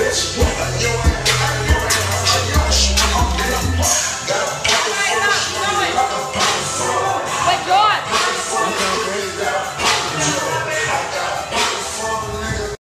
best woman you